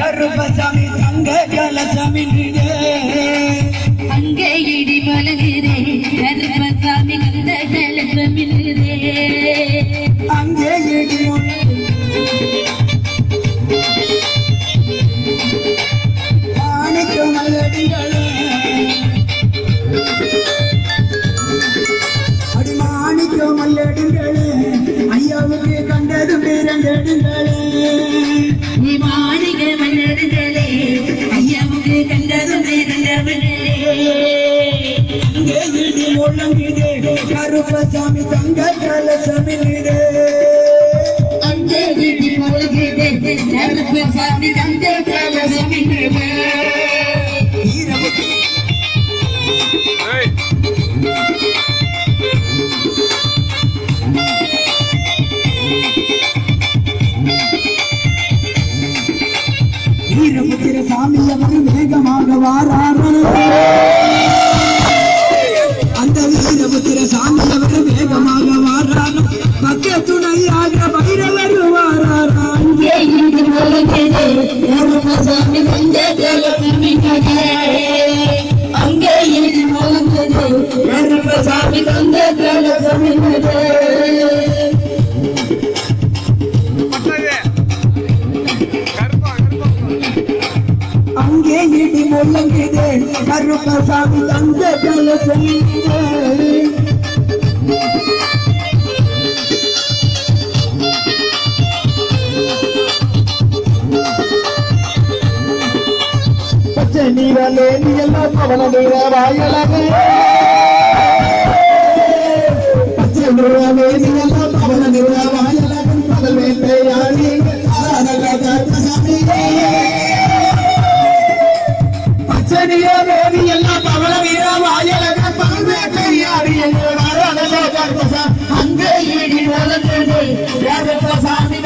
கருப்பசாமி தங்க கலசமி அங்கே இடி மலகுதே கருப்பசாமி கந்த கலசமில்லுதே அங்கே இடி மாணிக்க மலடிகளே அடி மாணிக்க மல்லடிகளே ஐயாவுக்கு கண்டது பிறந்தடுகளே கருப்பசாமி தங்க கலசமில்லுதே அங்கே வீரபுத்திர சாமி அவர் வேகமாக வாராரு. இடி முழங்குதே கருப்பசாமி தந்த கலசமில்லுதே பச்சை நீரலே நீ எல்லாம் பவன நீர வாயலகே பச்சை நீரலே நீ எல்லாம் பவன நீர வாயலகே பகல் வேட்டையாடி ஆனல கருப்பசாமி பச்சை நீரலே நீ எல்லாம் பவன நீர வாயலகே பகல் வேட்டையாடி ஆனல கருப்பசாமி. அங்கே இடி மலகுதே கருப்பசாமி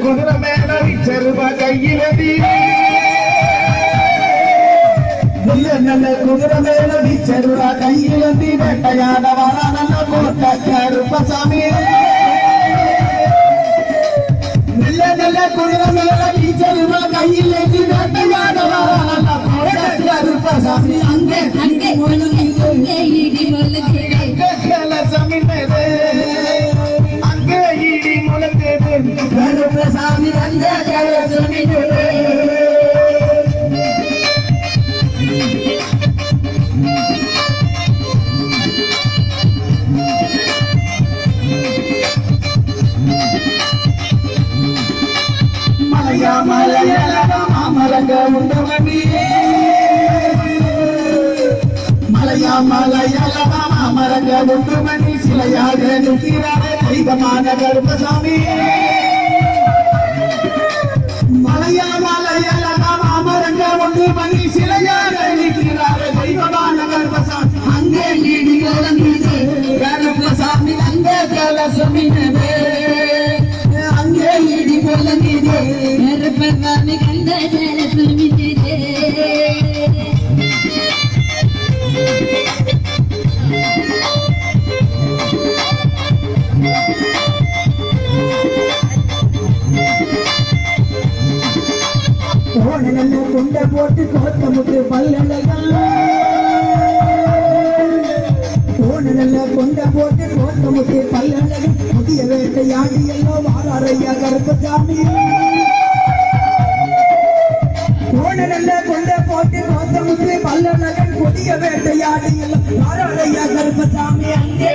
குதிரை மேல செருவ கையிலடி நல்ல நல்ல குதிரை மேல செருவ கையிலடி வேட்டையாட வர நல்ல கோட்ட கருப்பசாமி நல்ல நல்ல குதிரை மேல செருவ கையிலடி வேட்டையாட మలగా ఉండవని మలయా మలయాల మామరగా ఉండవని శిలయాగ నితిరాయ దైవమాన గర్భస్వామి கலசமிட்டது அங்கே இடி போன நல்ல குண்ட போட்டு கோத்தமுட்டு பல்லழகா போன கொண்ட போட்டு கோத்தமுட்டு பல்லழகா முதிய வேட்டையாடி எல்லோ வாராரையா கருப்பசாமி போன கொண்ட போட்டு கோத்தமுட்டு பல்லழகன் கொடிய வேட்டையாடி எல்லாம் வாராரையா கருப்பசாமி அங்கே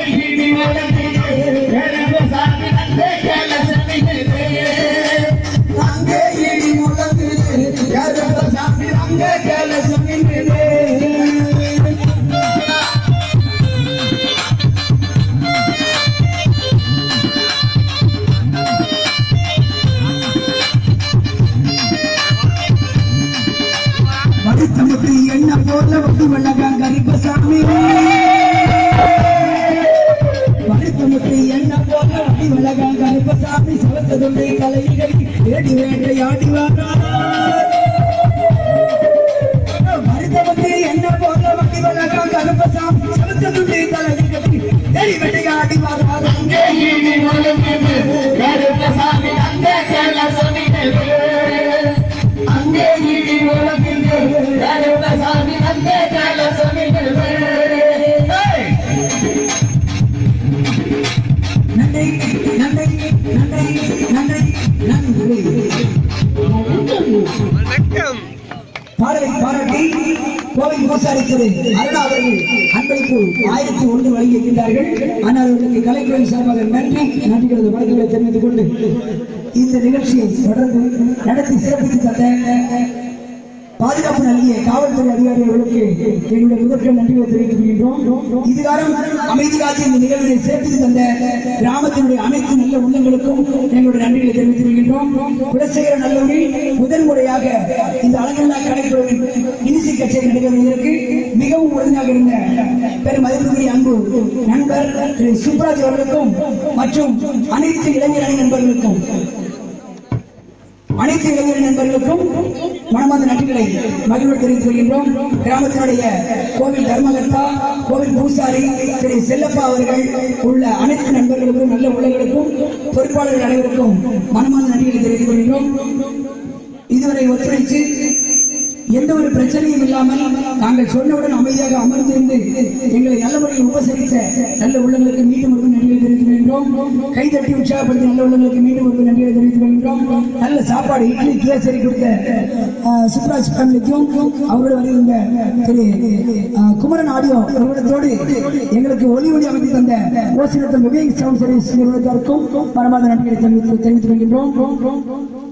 தம்பி என்ன போல வந்து வழக்கம் கரிப்பசாமி மருத்துவத்தை என்ன போல வட்டி வழக்கம் கரிப்பசாமி சிவசதுடைய கலைகளை ஏடி வேட்டையாடி வாரார் மருத்துவத்தை என்ன போல வேட்டையாடி வாரார் கருப்பசாமி பாடலை பாராட்டி கோவை பூசாரி திரு அருணா அவர்கள் அன்பளிப்பு ஆயிரத்தி ஒன்று வழங்கியிருக்கின்றார்கள். ஆனால் அவர்களுக்கு கலைத்துறை சார்பாக நன்றி. நன்றிகளது வழக்குகளை தெரிவித்துக் கொண்டு இந்த நிகழ்ச்சியை தொடர்ந்து நடத்தி சிறப்பித்து தந்த பாதுகாப்பு நல்கிய காவல்துறை அதிகாரிகளுக்கு எங்களுடைய முதற்க நன்றிகளை தெரிவித்துக் கொள்கின்றோம் இதுகாரம் அமைதி காட்சி இந்த நிகழ்வினை சேர்த்து தந்த கிராமத்தினுடைய அனைத்து நல்ல உள்ளங்களுக்கும் எங்களுடைய நன்றிகளை தெரிவித்துக் கொள்கின்றோம். குலசேகர நல்லூரில் முதன்முறையாக இந்த அழகில்லா கலைக்குழுவின் இனிசி கச்சேரி நடைபெறுவதற்கு மிகவும் உறுதியாக இருந்த பெரும் மதிப்புக்குரிய அன்பு நண்பர் திரு சுப்ராஜ் அவர்களுக்கும் மற்றும் அனைத்து இளைஞர் அணி நண்பர்களுக்கும் அனைத்து இளைஞர் நண்பர்களுக்கும் மனமார்ந்த நன்றிகளை மகிழ்வு தெரிவித்துக் கொள்கின்றோம். கிராமத்தினுடைய கோவில் தர்மகர்த்தா கோவில் பூசாரி திரு செல்லப்பா அவர்கள் உள்ள அனைத்து நண்பர்களுக்கும் நல்ல உள்ளங்களுக்கும் பொறுப்பாளர்கள் அனைவருக்கும் மனமார்ந்த நன்றிகளை தெரிவித்துக் கொள்கின்றோம். இதுவரை ஒத்துழைத்து எந்த ஒரு பிரச்சனையும் இல்லாமல் நாங்கள் சொன்னவுடன் அமைதியாக அமர்ந்திருந்து எங்களை நல்ல முறையில் உபசரித்த நல்ல உள்ளங்களுக்கு மீண்டும் ஒரு நன்றியை தெரிவித்துக் கொள்கின்றோம். கைதட்டி உற்சாகப்படுத்தி நல்ல உள்ளங்களுக்கு மீண்டும் ஒரு நன்றியை தெரிவித்துக் கொள்கின்றோம். நல்ல சாப்பாடு இட்லி கேசரி கொடுத்த சுப்ராஜ் ஃபேமிலிக்கும் அவரோடு வருகின்ற திரு குமரன் ஆடியோ நிறுவனத்தோடு எங்களுக்கு ஒலி ஒளி அமைத்து தந்த ஓசிலத்தம் விவேக் சவுண்ட் சர்வீஸ் நிறுவனத்திற்கும் பரமாத நன்றிகளை தெரிவித்து தெரிவித்துக் கொள்கின்றோம்.